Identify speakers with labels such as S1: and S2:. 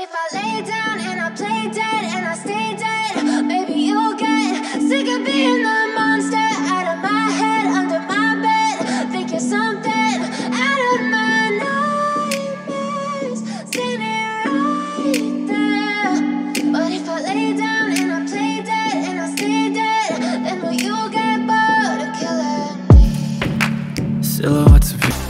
S1: If I lay down and I play dead and I stay dead, maybe you'll get sick of being the monster out of my head, under my bed. Think you're something out of my nightmares, See me right there. But if I lay down and I play dead and I stay dead, then will you get bored of killing me?
S2: Silhouettes of you.